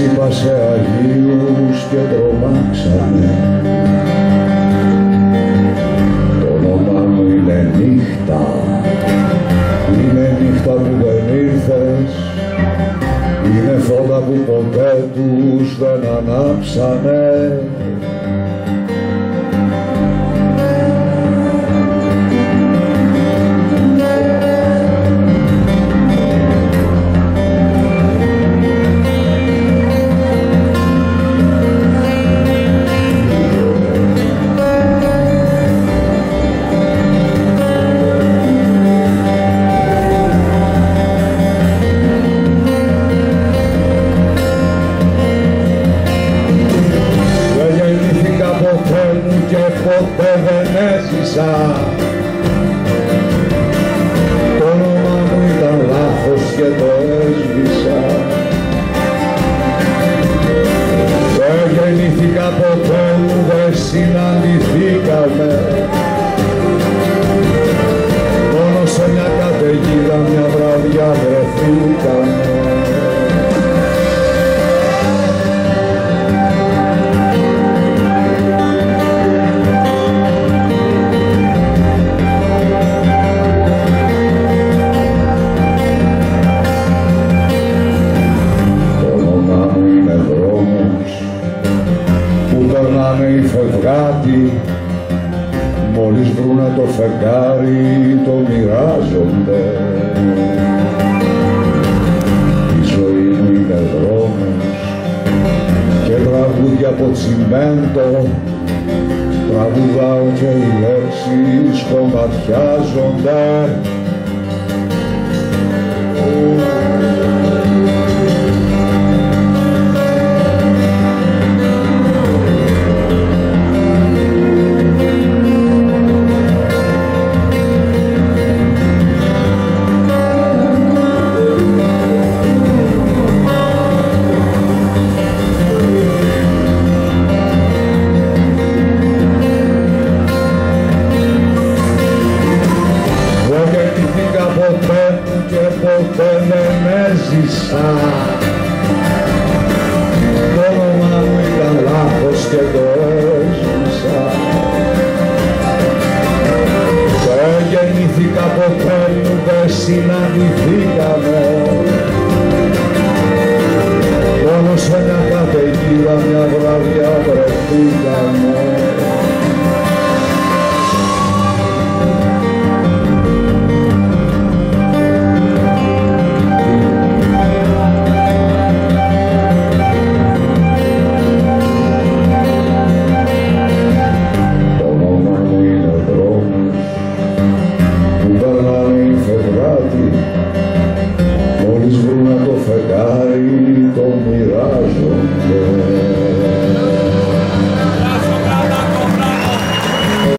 που τις είπα σε Αγίους και τρομάξανε. Το όνομά μου είναι νύχτα. Είναι νύχτα που δεν ήρθες. Είναι φώτα που ποτέ τους δεν ανάψανε έζησα Το όνομα μου ήταν λάθος και το έσβησα φευγάτοι μόλις βρουνε το φεγγάρι το μοιράζονται. Η ζωή μου είναι δρόμος και τραγούδια από τσιμέντο. Τραγουδάω και οι λέξεις κομματιάζονται συναντηθήκαμε